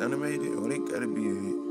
animated, or they gotta be a hit.